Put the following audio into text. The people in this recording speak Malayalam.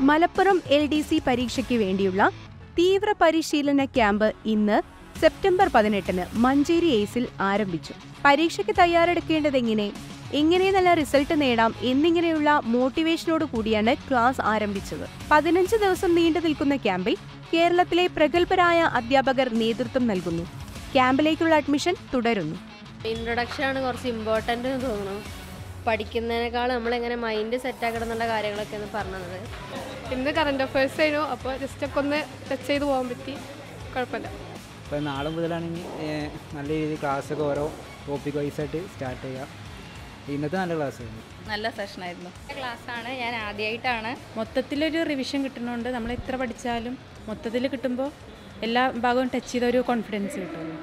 മലപ്പുറം എൽ ഡി സി പരീക്ഷയ്ക്ക് വേണ്ടിയുള്ള തീവ്ര പരിശീലന ക്യാമ്പ് ഇന്ന് സെപ്റ്റംബർ പതിനെട്ടിന് മഞ്ചേരി എയ്സിൽ ആരംഭിച്ചു. പരീക്ഷയ്ക്ക് തയ്യാറെടുക്കേണ്ടതെങ്ങനെ? എങ്ങനെ നല്ല റിസൾട്ട് നേടാം? എന്നിങ്ങനെയുള്ള മോട്ടിവേഷനോട് കൂടിയാണ് ക്ലാസ് ആരംഭിച്ചത്. പതിനഞ്ച് ദിവസം നീണ്ടു നിൽക്കുന്ന ക്യാമ്പിൽ കേരളത്തിലെ പ്രഗത്ഭരായ അധ്യാപകർ നേതൃത്വം നൽകുന്നു. ക്യാമ്പിലേക്കുള്ള അഡ്മിഷൻ തുടരുന്നു. ഇൻട്രൊഡക്ഷൻ ആണ് കുറച്ച് ഇമ്പോർട്ടന്റ് തോന്നുന്നു. പഠിക്കുന്നതിനേക്കാൾ നമ്മളെങ്ങനെ മൈൻഡ് സെറ്റ് ആക്കണം എന്നുള്ള കാര്യങ്ങളൊക്കെ ഒന്ന് പറഞ്ഞത്. ഇന്ന് കറണ്ട് അഫയേഴ്സ് ആയിരുന്നു. അപ്പോൾ ജസ്റ്റ് ഒക്കെ ഒന്ന് ടച്ച് ചെയ്ത് പോകാൻ പറ്റി. കുഴപ്പമില്ല. അപ്പോൾ നാളെ മുതലാണെങ്കിൽ നല്ല രീതിയിൽ ക്ലാസ്സൊക്കെ ഓരോ ടോപ്പിക് വൈസ് ആയിട്ട് സ്റ്റാർട്ട് ചെയ്യാം ഇന്നത്തെ നല്ല ക്ലാസ് ആയിരുന്നു. നല്ല സെഷനായിരുന്നു ക്ലാസ്സാണ് ഞാൻ ആദ്യമായിട്ടാണ് മൊത്തത്തിലൊരു റിവിഷൻ കിട്ടുന്നതുകൊണ്ട് നമ്മൾ എത്ര പഠിച്ചാലും മൊത്തത്തിൽ കിട്ടുമ്പോൾ എല്ലാ ഭാഗവും ടച്ച് ചെയ്ത ഒരു കോൺഫിഡൻസ് കിട്ടുമല്ലോ